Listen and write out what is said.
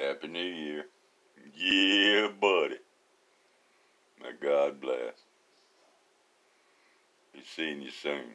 Happy New Year. Yeah, buddy. May God bless. Be seeing you soon.